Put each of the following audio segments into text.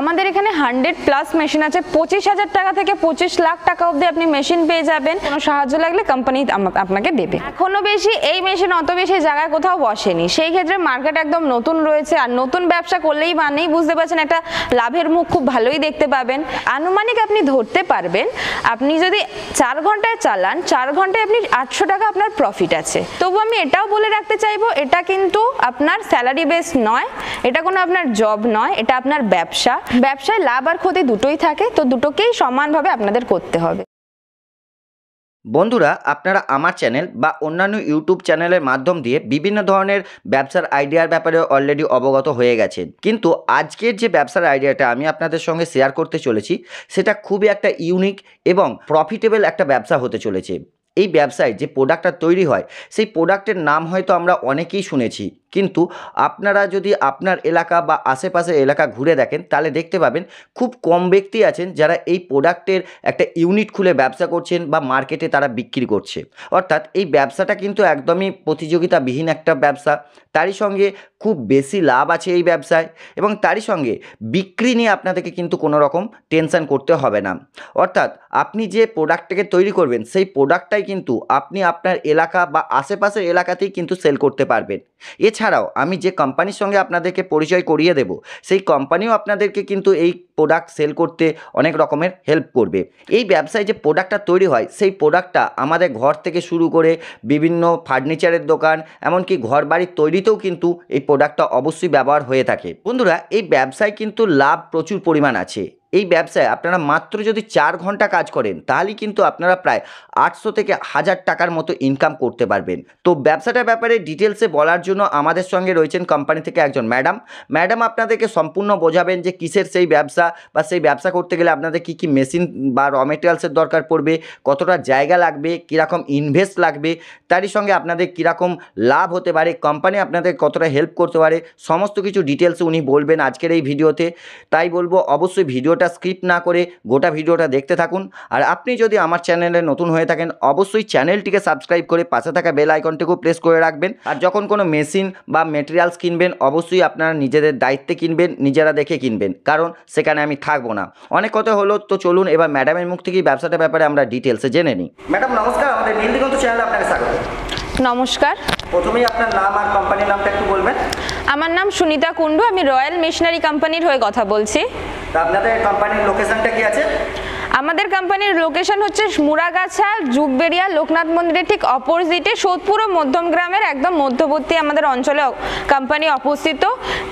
আমাদের এখানে hundred plus machine আছে। পঁচিশ হাজার টাকা থেকে পঁচিশ লাখ টাকা অবধি আপনি মেশিন পেয়ে যাবেন। কোনো সাহায্য লাগলে কোম্পানি আপনাকে দেবে। এখনও বেশি, এই মেশিন অত বেশি জায়গায় কোথাও বসেনি। সেই ক্ষেত্রে মার্কেট একদম নতুন রয়েছে। আর নতুন ব্যবসা করলেই মানেই বুঝতে পারছেন, একটা লাভের মুখ খুব ভালোই দেখতে পাবেন। আনুমানিক আপনি ধরতে পারবেন, আপনি যদি চার ঘন্টায় চালান, চার ঘন্টায় আপনি আটশো টাকা আপনার প্রফিট আছে। তবু আমি এটাও বলে রাখতে চাইব, এটা কিন্তু আপনার স্যালারি বেস নয়, এটা কোনো আপনার জব নয়, এটা আপনার ব্যবসা। ব্যবসায় লাভ আর ক্ষতি দুটোই থাকে, তো দুটোকেই সমানভাবে আপনাদের করতে হবে। বন্ধুরা, আপনারা আমার চ্যানেল বা অন্যান্য ইউটিউব চ্যানেলের মাধ্যম দিয়ে বিভিন্ন ধরনের ব্যবসার আইডিয়ার ব্যাপারে অলরেডি অবগত হয়ে গেছেন। কিন্তু আজকের যে ব্যবসার আইডিয়াটা আমি আপনাদের সঙ্গে শেয়ার করতে চলেছি, সেটা খুবই একটা ইউনিক এবং প্রফিটেবল একটা ব্যবসা হতে চলেছে। এই ব্যবসায় যে প্রোডাক্টটা তৈরি হয়, সেই প্রোডাক্টের নাম হয়তো আমরা অনেকেই শুনেছি। কিন্তু আপনারা যদি আপনার এলাকা বা আশেপাশের এলাকা ঘুরে দেখেন, তাহলে দেখতে পাবেন খুব কম ব্যক্তি আছেন যারা এই প্রোডাক্টের একটা ইউনিট খুলে ব্যবসা করছেন বা মার্কেটে তারা বিক্রি করছে। অর্থাৎ এই ব্যবসাটা কিন্তু একদমই প্রতিযোগিতাবিহীন একটা ব্যবসা। তারই সঙ্গে খুব বেশি লাভ আছে এই ব্যবসায় এবং তারই সঙ্গে বিক্রি নিয়ে আপনাদেরকে কিন্তু কোনো রকম টেনশন করতে হবে না। অর্থাৎ আপনি যে প্রোডাক্টটাকে তৈরি করবেন, সেই প্রোডাক্টটাই কিন্তু আপনি আপনার এলাকা বা আশেপাশের এলাকাতেই কিন্তু সেল করতে পারবেন। এছাড়াও আমি যে কোম্পানির সঙ্গে আপনাদেরকে পরিচয় করিয়ে দেব, সেই কোম্পানিও আপনাদেরকে কিন্তু এই প্রোডাক্ট সেল করতে অনেক রকমের হেল্প করবে। এই ব্যবসায় যে প্রোডাক্টটা তৈরি হয়, সেই প্রোডাক্টটা আমাদের ঘর থেকে শুরু করে বিভিন্ন ফার্নিচারের দোকান, এমনকি ঘর বাড়ির তৈরিতেও কিন্তু এই প্রোডাক্টটা অবশ্যই ব্যবহার হয়ে থাকে। বন্ধুরা, এই ব্যবসায় কিন্তু লাভ প্রচুর পরিমাণ আছে। এই ব্যবসায় আপনারা মাত্র যদি চার ঘণ্টা কাজ করেন, তাহলেই কিন্তু আপনারা প্রায় আটশো থেকে হাজার টাকার মতো ইনকাম করতে পারবেন। তো ব্যবসাটার ব্যাপারে ডিটেলসে বলার জন্য আমাদের সঙ্গে রয়েছেন কোম্পানি থেকে একজন ম্যাডাম ম্যাডাম আপনাদেরকে সম্পূর্ণ বোঝাবেন যে কিসের সেই ব্যবসা বা সেই ব্যবসা করতে গেলে আপনাদের কী কী মেশিন বা র মেটেরিয়ালসের দরকার পড়বে, কতটা জায়গা লাগবে, কীরকম ইনভেস্ট লাগবে, তারই সঙ্গে আপনাদের কীরকম লাভ হতে পারে কোম্পানি আপনাদের কতটা হেল্প করতে পারে, সমস্ত কিছু ডিটেলস উনি বলবেন আজকের এই ভিডিওতে। তাই বলব, অবশ্যই ভিডিওটা স্ক্রিপ্ট না করে গোটা ভিডিওটা দেখতে থাকুন। আর আপনি যদি আমার চ্যানেলে নতুন হয়ে থাকেন অবশ্যই চ্যানেলটিকে সাবস্ক্রাইব করে পাশে থাকা বেল আইকনটিকেও প্রেস করে রাখবেন। আর যখন কোনো মেশিন বা মেটেরিয়ালস কিনবেন অবশ্যই আপনারা নিজেদের দায়িত্বে কিনবেন নিজেরা দেখে কিনবেন। কারণ সেখানে আমি থাকব না। অনেক কথা হলো তো চলুন এবার ম্যাডামের মুখ থেকেই ব্যবসাটার ব্যাপারে আমরা ডিটেলসে জেনে নিই। ম্যাডাম নমস্কার। আমাদের নীলদিগন্ত চ্যানেলে আপনাকে স্বাগত। নমস্কার। প্রথমেই আপনার নাম আর কোম্পানির নামটা একটু বলবেন। আমার নাম সুনিতা কুণ্ডু। আমি রয়্যাল মিশনারি কোম্পানির হয়ে কথা বলছি। তা আপনাদের কোম্পানির লোকেশনটা কি আছে? আমাদের কোম্পানির লোকেশন হচ্ছে মুরাগাছা যুগবেড়িয়া লোকনাথ মন্দিরের ঠিক অপোজিটে সোদপুর ও মধ্যম গ্রামের একদম মধ্যবর্তী আমাদের অঞ্চলে কোম্পানি অবস্থিত।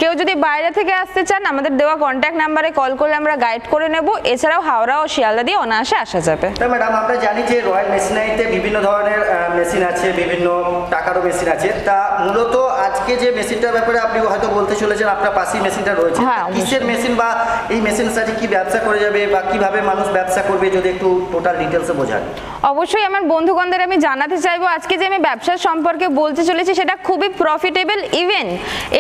কেউ যদি বাইরে থেকে আসতে চান আমাদের দেওয়া কন্ট্যাক্ট নাম্বারে কল করলে আমরা গাইড করে নেব। এছাড়াও হাওড়া ও শিয়ালদা দিয়ে অনায়াসে আসা যাবে। তা ম্যাডাম আমরা জানি যে রয়্যাল মেশিনারিতে বিভিন্ন ধরনের মেশিন আছে বিভিন্ন টাকারও মেশিন আছে। তা মূলত আজকে যে মেশিনটার ব্যাপারে আপনি হয়তো বলতে চলেছেন আপনার পাশেই মেশিনটা রয়েছে। হ্যাঁ। কিসের মেশিন বা এই মেশিনের সাথে কি ব্যবসা করে যাবে বা কীভাবে মানুষ ব্যবসা করবে যদি একটু টোটাল ডিটেলসে বোঝান। অবশ্যই আমার বন্ধুগণদের আমি জানাতে চাইব, আজকে যে আমি ব্যবসার সম্পর্কে বলতে চলেছি সেটা খুবই প্রফিটেবল ইভেন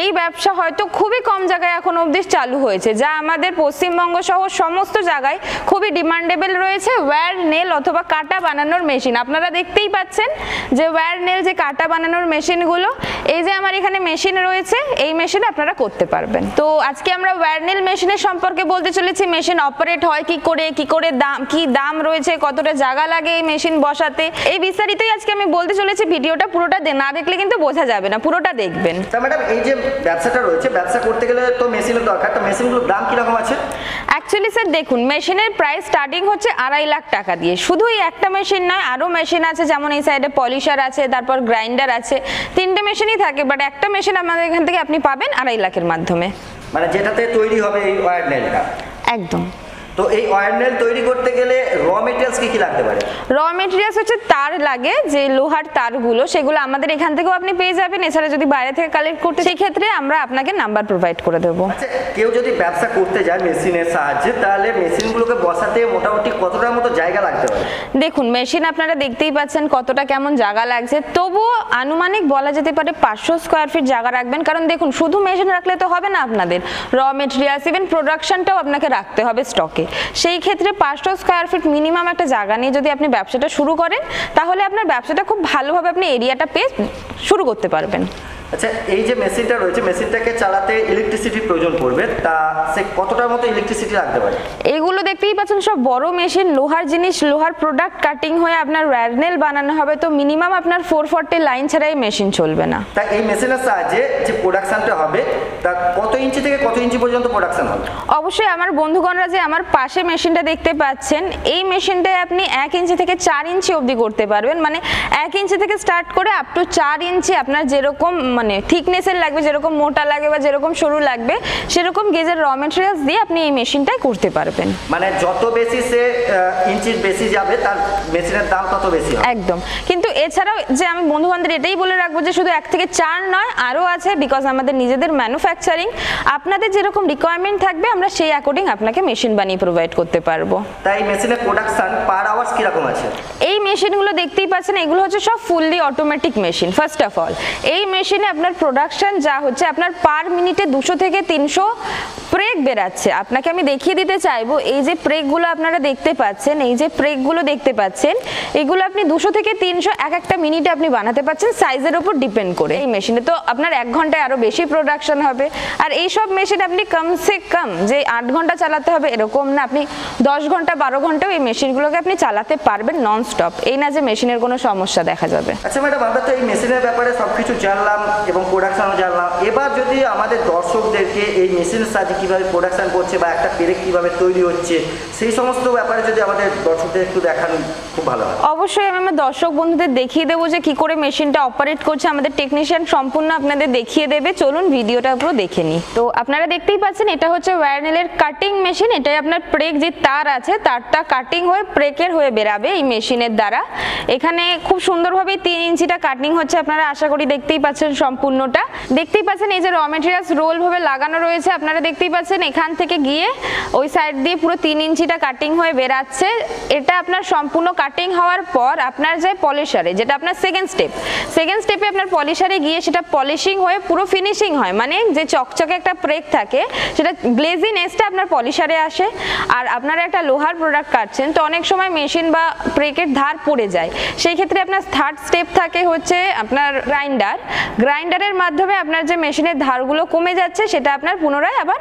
এই ব্যবসা হয়তো খুবই কম জায়গায় এখন অবধি চালু হয়েছে, যা আমাদের পশ্চিমবঙ্গ সহ সমস্ত জায়গায় খুবই ডিমান্ডেবল রয়েছে ওয়্যার নেল অথবা কাটা বানানোর মেশিন আপনারা দেখতেই পাচ্ছেন যে ওয়্যার নেল যে কাটা বানানোর মেশিনগুলো এই যে আমার এখানে মেশিন রয়েছে, এই মেশিন আপনারা করতে পারবেন। তো আজকে আমরা ওয়্যার নেল মেশিনের সম্পর্কে বলতে চলেছি মেশিন অপারেট হয় কি করে কি করে দাম কি দাম রয়েছে কতটা জায়গা লাগে এই মেশিন বসাতে? এই বিস্তারিতই আজকে আমি বলতে চলেছি ভিডিওটা পুরোটা না দেখলে কিন্তু বোঝা যাবে না পুরোটা দেখবেন। তা ম্যাডাম এই যে ব্যবসাটা রয়েছে ব্যবসা করতে গেলে তো মেশিনের দরকার তো মেশিনগুলোর দাম কীরকম আছে? অ্যাকচুয়ালি স্যার দেখুন মেশিনের প্রাইস স্টার্টিং হচ্ছে আড়াই লাখ টাকা দিয়ে। শুধু এই একটা মেশিন নয় আরও মেশিন আছে যেমন এই সাইডে পলিশার আছে তারপর গ্রাইন্ডার আছে। তিনটে মেশিনই থাকে বাট একটা মেশিন আমাদের এখান থেকে আপনি পাবেন আড়াই লাখের মাধ্যমে। মানে যেটাতে তৈরি হবে এই একদম। তো এই নেল তৈরি করতে গেলে র মেটেরিয়ালস কী কী লাগতে পারে? র মেটেরিয়ালস হচ্ছে তার লাগে যে লোহার তারগুলো সেগুলো আমাদের এখান থেকেও আপনি পেয়ে যাবেন। এছাড়া যদি বাইরে থেকে কালেক্ট করতে সেই ক্ষেত্রে আমরা আপনাকে নাম্বার প্রোভাইড করে দেবো। আচ্ছা কেউ যদি ব্যবসা করতে যায় মেশিনের সাহায্যে তাহলে মেশিনগুলোকে বসাতে মোটামুটি কতটার মতো জায়গা লাগতে পারে? দেখুন মেশিন আপনারা দেখতেই পাচ্ছেন কতটা কেমন জায়গা লাগছে। তবুও আনুমানিক বলা যেতে পারে পাঁচশো স্কোয়ার ফিট জায়গা রাখবেন। কারণ দেখুন শুধু মেশিন রাখলে তো হবে না আপনাদের। র মেটেরিয়ালস ইভেন প্রোডাকশনটাও আপনাকে রাখতে হবে স্টকে সেই ক্ষেত্রে পাঁচশো স্কোয়ার ফিট মিনিমাম একটা জায়গা নিয়ে যদি আপনি ব্যবসাটা শুরু করেন, তাহলে আপনার ব্যবসাটা খুব ভালোভাবে আপনি এরিয়াটা পেয়ে শুরু করতে পারবেন। আচ্ছা এই যে মেশিনটা রয়েছে মেশিনটাকে চালাতে ইলেকট্রিসিটির প্রয়োজন পড়বে তা সে কতটার মতো ইলেকট্রিসিটি লাগতে পারে? এইগুলো দেখতেই পাচ্ছেন সব বড় মেশিন লোহার জিনিস লোহার প্রোডাক্ট কাটিং হয়ে আপনার ওয়ারনেল বানানো হবে তো মিনিমাম আপনার ফোর ফর্টি লাইন ছাড়া এই মেশিন চলবে না। তা এই মেশিনের সাহায্যে যে প্রোডাকশনটা হবে তা কত ইঞ্চি থেকে কত ইঞ্চি পর্যন্ত প্রোডাকশন হবে? অবশ্যই আমার বন্ধুগণরা যে আমার পাশে মেশিনটা দেখতে পাচ্ছেন এই মেশিনটায় আপনি এক ইঞ্চি থেকে চার ইঞ্চি অবধি করতে পারবেন মানে এক ইঞ্চি থেকে স্টার্ট করে আপ টু চার ইঞ্চি আপনার যেরকম মানে থিকনেসের লাগবে যেরকম মোটা লাগবে বা যেরকম সরু লাগবে সেরকম গেজের র মেটেরিয়ালস দিয়ে আপনি এই মেশিনটাই করতে পারবেন। মানে যত বেশি সে ইঞ্চির বেশি যাবে তার মেশিনের দাম তত বেশি হবে। একদম। কিন্তু এছাড়াও যে আমি বন্ধু বান্ধব এটাই বলে রাখব যে শুধু এক থেকে চার নয় আরও আছে বিকজ আমাদের নিজেদের ম্যানুফ্যাকচারিং আপনাদের যেরকম রিকোয়ারমেন্ট থাকবে আমরা সেই অ্যাকর্ডিং আপনাকে মেশিন বানিয়ে প্রোভাইড করতে পারব। তাই মেশিনের প্রোডাকশন পার আওয়ার্স কীরকম আছে? এই মেশিনগুলো দেখতেই পাচ্ছেন এগুলো হচ্ছে সব fully automatic machine first of all এই মেশিনে আপনার প্রোডাকশন যা হচ্ছে আপনার পার মিনিটে দুশো থেকে তিনশো প্রেক বেরাচ্ছে। আপনাকে আমি দেখিয়ে দিতে চাইব, এই যে প্রেকগুলো আপনারা দেখতে পাচ্ছেন, এই যে প্রেকগুলো দেখতে পাচ্ছেন, এগুলো আপনি দুশো থেকে তিনশো এক একটা মিনিটে আপনি বানাতে পারছেন সাইজের উপর ডিপেন্ড করে। এই মেশিনে তো আপনার এক ঘন্টায় আরও বেশি প্রোডাকশন হবে। আর এই সব মেশিন আপনি কমসে কম যে আট ঘণ্টা চালাতে হবে এরকম না, আপনি দশ ঘণ্টা বারো ঘন্টাও এই মেশিনগুলোকে আপনি চালাতে পারবেন নন স্টপ এই না যে মেশিনের কোনো সমস্যা দেখা যাবে। আচ্ছা ম্যাডাম, আমরা তো এই মেশিনের ব্যাপারে সব কিছু জানলাম এবং প্রোডাকশনও জানলাম। এবার যদি আমাদের দর্শকদেরকে এই মেশিনের সাহায্যে কীভাবে প্রোডাকশান করছে বা একটা পেরেক কীভাবে তৈরি হচ্ছে, সেই সমস্ত ব্যাপারে যদি আমাদের দর্শকদের একটু দেখান, খুব ভালো হয়। অবশ্যই আমি আমার দর্শক বন্ধুদের দেখিয়ে দেবো যে কি করে মেশিনটা অপারেট করছে। আমাদের টেকনিশিয়ান সম্পূর্ণ আপনাদের দেখিয়ে দেবে। চলুন ভিডিওটা পুরো দেখে নিই। তো আপনারা দেখতেই পাচ্ছেন, এটা হচ্ছে ওয়্যারনেলের কাটিং মেশিন এটাই আপনার প্রেক যে তার আছে তারটা কাটিং হয়ে প্রেকের হয়ে বেরাবে এই মেশিনের দ্বারা। এখানে খুব সুন্দরভাবে তিন ইঞ্চিটা কাটিং হচ্ছে আপনারা আশা করি দেখতেই পাচ্ছেন। সম্পূর্ণটা। দেখতেই পাচ্ছেন এই যে র মেটেরিয়ালস রোল ভাবে লাগানো রয়েছে, আপনারা দেখতেই পাচ্ছেন এখান থেকে গিয়ে ওই সাইড দিয়ে পুরো তিন ইঞ্চিটা কাটিং হয়ে বেরাচ্ছে। এটা আপনার সম্পূর্ণ কাটিং হওয়ার পর আপনার যায় পলিশারে যেটা আপনার সেকেন্ড স্টেপ সেকেন্ড স্টেপে আপনার পলিশারে গিয়ে সেটা পলিশিং হয়ে পুরো ফিনিশিং হয়। মানে যে চকচকে একটা প্রেক থাকে, সেটা গ্লেজিনেসটা আপনার পলিশারে আসে। আর আপনারা একটা লোহার প্রোডাক্ট কাটছেন, তো অনেক সময় মেশিন বা প্রেকের ধার পড়ে যায়। সেই ক্ষেত্রে আপনার থার্ড স্টেপ থাকে হচ্ছে আপনার গ্রাইন্ডার গ্রাইন্ডারের মাধ্যমে আপনার যে মেশিনের ধারগুলো কমে যাচ্ছে সেটা আপনার পুনরায় আবার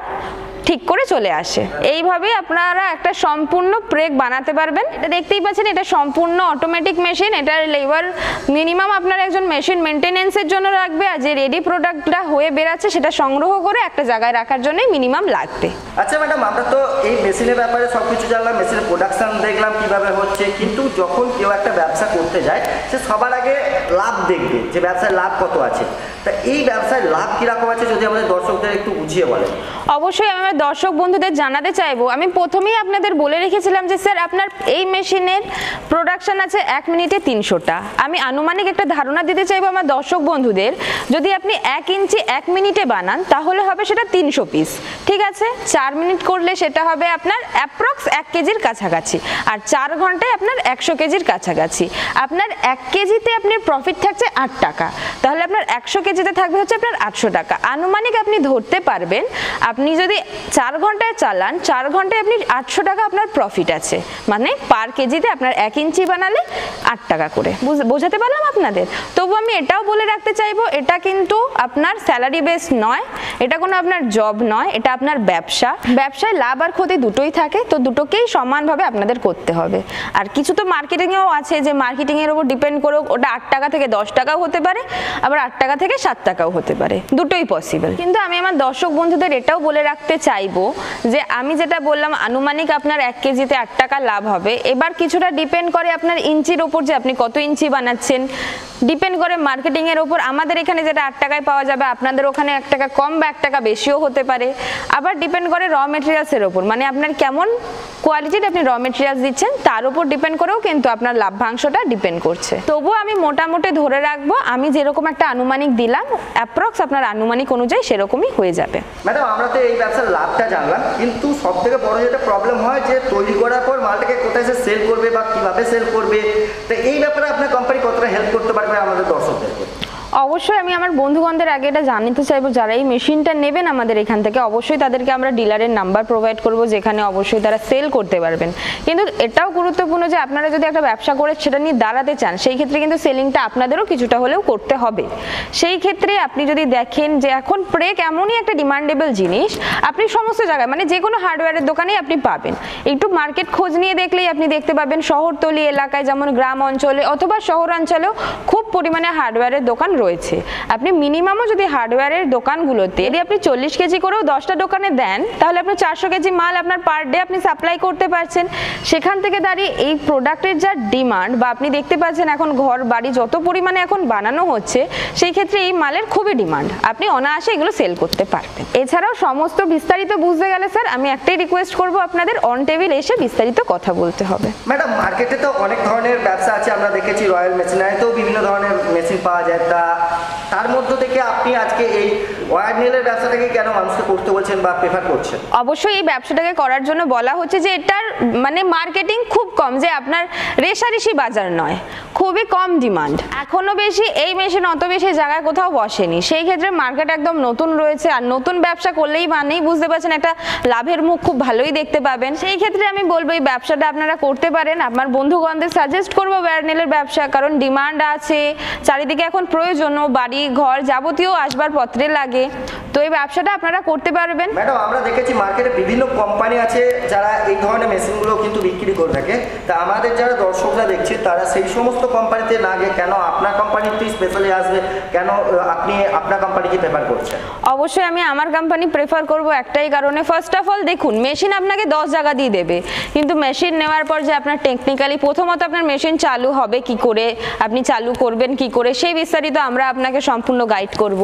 ঠিক করে চলে আসে। এইভাবেই আপনারা একটা সম্পূর্ণ প্রেক বানাতে পারবেন। এটা দেখতেই পাচ্ছেন এটা সম্পূর্ণ অটোমেটিক মেশিন এটার লেবার মিনিমাম আপনার একজন মেশিন মেনটেনেন্সের জন্য রাখবে আর যে রেডি প্রোডাক্টটা হয়ে বেরাচ্ছে সেটা সংগ্রহ করে একটা জায়গায় রাখার জন্যই মিনিমাম লাগবে। আচ্ছা ম্যাডাম আমরা তো এই মেশিনের ব্যাপারে সব কিছু জানলাম মেশিনের প্রোডাকশন দেখলাম কীভাবে হচ্ছে কিন্তু যখন কেউ একটা ব্যবসা করতে যায় সে সবার আগে লাভ দেখবে যে ব্যবসায় লাভ কত আছে। তা এই ব্যবসায় লাভ কীরকম আছে যদি আমাদের দর্শকদের একটু বুঝিয়ে বলেন? অবশ্যই আমি আমার দর্শক বন্ধুদের জানাতে চাইব, আমি প্রথমেই আপনাদের বলে রেখেছিলাম যে, স্যার, আপনার এই মেশিনের প্রোডাকশন আছে এক মিনিটে তিনশোটা। আমি আনুমানিক একটা ধারণা দিতে চাইব আমার দর্শক বন্ধুদের, যদি আপনি এক ইঞ্চি এক মিনিটে বানান, তাহলে হবে সেটা তিনশো পিস ঠিক আছে? চার মিনিট করলে সেটা হবে আপনার অ্যাপ্রক্স এক কেজির কাছাকাছি। আর চার ঘন্টায় আপনার একশো কেজির কাছাকাছি। আপনার এক কেজিতে আপনার প্রফিট থাকছে আট টাকা। তাহলে আপনার একশো কেজিতে থাকবে হচ্ছে আপনার আটশো টাকা। আনুমানিক আপনি ধরতে পারবেন, আপনি যদি চার ঘন্টায় চালান, চার ঘন্টায় আপনি আটশো টাকা আপনার প্রফিট আছে। মানে পার কেজিতে আপনার এক ইঞ্চি বানালে আট টাকা করে। বুঝ- বোঝাতে পারলাম আপনাদের? তবু আমি এটাও বলে রাখতে চাইব, এটা কিন্তু আপনার স্যালারি বেস নয়, এটা কোনো আপনার জব নয়, এটা আপনার ব্যবসা। ব্যবসায় লাভ আর ক্ষতি দুটোই থাকে, তো দুটোকেই সমানভাবে আপনাদের করতে হবে। আর কিছু তো মার্কেটিংয়েও আছে যে মার্কেটিংয়ের ওপর ডিপেন্ড করে ওটা আট টাকা থেকে দশ টাকাও হতে পারে, আবার আট টাকা থেকে সাত টাকাও হতে পারে। দুটোই পসিবল কিন্তু আমি আমার দর্শক বন্ধুদের এটাও বলে রাখতে চাইব যে আমি যেটা বললাম, আনুমানিক আপনার এক কেজিতে আট টাকা লাভ হবে। এবার কিছুটা ডিপেন্ড করে আপনার ইঞ্চির ওপর যে আপনি কত ইঞ্চি বানাচ্ছেন ডিপেন্ড করে মার্কেটিং এর ওপর আমাদের এখানে যেটা আট টাকায় পাওয়া যাবে, আপনাদের ওখানে এক টাকা কম বা এক টাকা বেশিও হতে পারে। আবার ডিপেন্ড করে র মেটেরিয়ালসের ওপর মানে আপনার কেমন কোয়ালিটির আপনি র মেটেরিয়ালস দিচ্ছেন, তার উপর ডিপেন্ড করেও কিন্তু আপনার লাভ্যাংশটা ডিপেন্ড করছে। তবুও আমি মোটামুটি ধরে রাখব, আমি যেরকম একটা আনুমানিক দিলাম অ্যাপ্রক্স আপনার আনুমানিক অনুযায়ী সেরকমই হয়ে যাবে। ম্যাডাম, আমরা তো এই ব্যবসার লাভটা জানলাম, কিন্তু সব থেকে বড় যেটা প্রবলেম হয় যে তৈরি করার পর মালটাকে কোথায় সেল করবে বা কীভাবে সেল করবে? তো এই ব্যাপারে আপনার কোম্পানি কতটা হেল্প করতে পারবে আমাদের দর্শকদেরকে অবশ্যই আমি আমার বন্ধুগণদের আগে এটা জানাতে চাইব, যারা এই মেশিনটা নেবেন আমাদের এখান থেকে, অবশ্যই তাদেরকে আমরা ডিলারের নাম্বার প্রোভাইড করব, যেখানে অবশ্যই তারা সেল করতে পারবেন। কিন্তু এটাও গুরুত্বপূর্ণ যে আপনারা যদি একটা ব্যবসা করে সেটা নিয়ে দাঁড়াতে চান, সেই ক্ষেত্রে কিন্তু সেলিংটা আপনাদেরও কিছুটা হলেও করতে হবে। সেই ক্ষেত্রে আপনি যদি দেখেন যে এখন প্রেক এমনই একটা ডিমান্ডেবল জিনিস, আপনি সমস্ত জায়গায় মানে যে কোনো হার্ডওয়্যারের দোকানেই আপনি পাবেন। একটু মার্কেট খোঁজ নিয়ে দেখলেই আপনি দেখতে পাবেন, শহরতলি এলাকায়, যেমন গ্রাম অঞ্চলে অথবা শহরাঞ্চলেও খুব পরিমাণে হার্ডওয়্যারের দোকান রয়েছে। আপনি মিনিমামও যদি হার্ডওয়্যারের দোকানগুলোতে যদি আপনি চল্লিশ কেজি করেও দশটা দোকানে দেন, তাহলে আপনি চারশো কেজি মাল আপনার পার ডে আপনি সাপ্লাই করতে পারছেন। সেখান থেকে দাঁড়িয়ে এই প্রোডাক্টের যা ডিমান্ড বা আপনি দেখতে পাচ্ছেন এখন ঘর, বাড়ি যত পরিমাণে এখন বানানো হচ্ছে, সেই ক্ষেত্রে এই মালের খুবই ডিমান্ড আপনি অনায়াসে এগুলো সেল করতে পারবেন। এছাড়াও সমস্ত বিস্তারিত বুঝতে গেলে স্যার আমি একটাই রিকোয়েস্ট করব আপনাদের অন টেবিল এসে বিস্তারিত কথা বলতে হবে। ম্যাডাম মার্কেটে তো অনেক ধরনের ব্যবসা আছে, আমরা দেখেছি রয়্যাল মেশিনারিতেও বিভিন্ন ধরনের মেশিন পাওয়া যায়। তা তার মধ্য থেকে আপনি আজকে এই ওয়ার ব্যবসাটাকে কেন মানুষকে করতে বলছেন বা প্রেফার করছেন? অবশ্যই এই ব্যবসাটাকে করার জন্য বলা হচ্ছে যে এটার মানে মার্কেটিং খুব কম, যে আপনার রেশারেশি বাজার নয়, খুবই কম ডিমান্ড এখনও বেশি, এই মেশিন অত বেশি জায়গায় কোথাও বসেনি। সেই ক্ষেত্রে মার্কেট একদম নতুন রয়েছে, আর নতুন ব্যবসা করলেই মানেই বুঝতে পারছেন, একটা লাভের মুখ খুব ভালোই দেখতে পাবেন। সেই ক্ষেত্রে আমি বলব, এই ব্যবসাটা আপনারা করতে পারেন। আমার বন্ধুগণদের সাজেস্ট করব ব্যারনেলের ব্যবসা, কারণ ডিমান্ড আছে চারিদিকে এখন প্রয়োজন বাড়ি ঘর যাবতীয় আসবাবপত্রে লাগে। তো এই ব্যবসাটা আপনারা করতে পারবেন। ম্যাডাম আমরা দেখেছি মার্কেটে বিভিন্ন কোম্পানি আছে যারা এই ধরনের মেশিনগুলো কিন্তু বিক্রি করে থাকে। তা আমাদের যারা দর্শকরা দেখছে তারা সেই সমস্ত কোম্পানিতে না গিয়ে কেন আপনার কোম্পানিতেই স্পেশালি আসবে? কেন আপনি আপনার কোম্পানিকে প্রেফার করছেন? অবশ্যই আমি আমার কোম্পানি প্রেফার করব একটাই কারণে। ফার্স্ট অফ অল দেখুন মেশিন আপনাকে দশ জায়গা দিয়ে দেবে। কিন্তু মেশিন নেওয়ার পর যে আপনার টেকনিক্যালি প্রথমত আপনার মেশিন চালু হবে কি করে? আপনি চালু করবেন কি করে, সেই বিস্তারিত আমরা আপনাকে সম্পূর্ণ গাইড করব।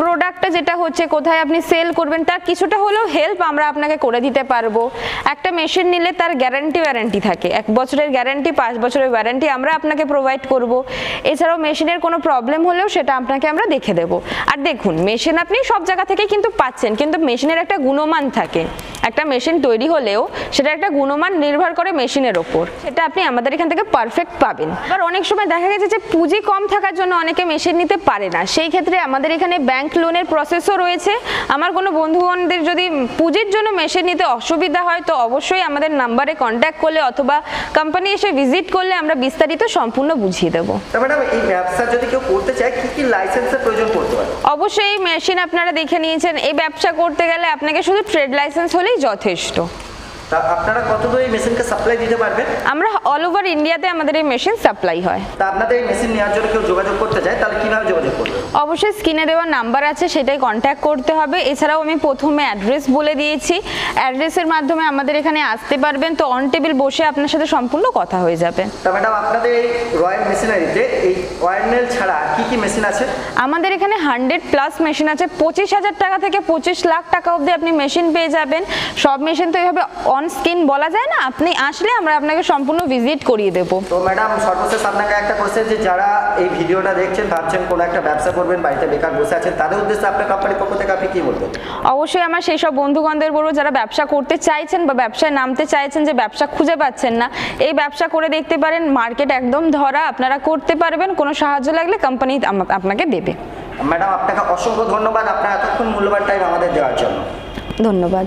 প্রোডাক্টটা যেটা হচ্ছে, কোথায় আপনি সেল করবেন, তার কিছুটা হলেও হেল্প আমরা আপনাকে করে দিতে পারব। একটা মেশিন নিলে তার গ্যারান্টি ওয়ারেন্টি থাকে। এক বছরের গ্যারান্টি পাঁচ বছরের ওয়ারেন্টি আমরা আপনাকে প্রোভাইড করব। এছাড়াও মেশিনের কোনো প্রবলেম হলেও সেটা আপনাকে আমরা দেখে দেব। আর দেখুন মেশিন আপনি সব জায়গা থেকে কিন্তু পাচ্ছেন, কিন্তু মেশিনের একটা গুণমান থাকে। একটা মেশিন তৈরি হলেও সেটা একটা গুণমান নির্ভর করে মেশিনের ওপর। সেটা আপনি আমাদের এখান থেকে পারফেক্ট পাবেন। আবার অনেক সময় দেখা গেছে যে পুঁজি কম থাকার জন্য অনেকে মেশিন নিতে পারে না। সেই ক্ষেত্রে আমাদের এখানে ব্যাংক লোনের প্রসেসও রয়েছে। আমার কোনো বন্ধুগণদের যদি পুঁজির জন্য মেশিন নিতে অসুবিধা হয় তো অবশ্যই আমাদের নাম্বারে কন্ট্যাক্ট করলে অথবা কোম্পানি এসে ভিজিট করলে আমরা বিস্তারিত সম্পূর্ণ বুঝিয়ে দেবো। ম্যাডাম এই ব্যবসা যদি কেউ করতে চায় কি কি লাইসেন্সের প্রয়োজন পড়তে পারে? অবশ্যই মেশিন আপনারা দেখে নিয়েছেন। এই ব্যবসা করতে গেলে আপনাকে শুধু ট্রেড লাইসেন্স হলেই যথেষ্ট। তা আপনারা কত দূর এই মেশিনকে সাপ্লাই দিতে পারবেন? আমরা অল ওভার ইন্ডিয়াতে আমাদের এই মেশিন সাপ্লাই হয়। তা আপনাদের এই মেশিন নেওয়ার জন্য কেউ যোগাযোগ করতে চায় তাহলে কীভাবে যোগাযোগ করবে? অবশ্যই স্ক্রিনে দেওয়া নাম্বার আছে সেটাই কন্ট্যাক্ট করতে হবে। এছাড়াও আমি প্রথমে অ্যাড্রেস বলে দিয়েছি। অ্যাড্রেসের মাধ্যমে আমাদের এখানে আসতে পারবেন। তো অন টেবিল বসে আপনার সাথে সম্পূর্ণ কথা হয়ে যাবে। তা ম্যাডাম আপনাদের এই রয়্যাল মেশিনারিতে এই ছাড়া কি কি মেশিন আছে? আমাদের এখানে হান্ড্রেড প্লাস মেশিন আছে। পঁচিশ হাজার টাকা থেকে পঁচিশ লাখ টাকা অবধি আপনি মেশিন পেয়ে যাবেন। সব মেশিন তো এইভাবে অন স্ক্রিন বলা যায় না। আপনি আসলে আমরা আপনাকে সম্পূর্ণ ভিজিট করিয়ে দেবো। তো ম্যাডাম সর্বশেষ আপনাকে একটা কোশ্চেন যে যারা এই ভিডিওটা দেখছেন ভাবছেন কোনো একটা ব্যবসা করবেন বাড়িতে বেকার বসে আছেন তাদের উদ্দেশ্যে আপনার কোম্পানির পক্ষ থেকে আপনি কি বলবেন? অবশ্যই আমার সেই সব বন্ধুগণদের বলব যারা ব্যবসা করতে চাইছেন বা ব্যবসায় নামতে চাইছেন যে ব্যবসা খুঁজে পাচ্ছেন না এই ব্যবসা করে দেখতে পারেন মার্কেট একদম ধরা আপনারা করতে পারবেন কোনো সাহায্য লাগলে কোম্পানি আপনাকে দেবে। ম্যাডাম আপনাকে অসংখ্য ধন্যবাদ আপনার এতক্ষণ মূল্যবান টাইম আমাদের দেওয়ার জন্য। ধন্যবাদ।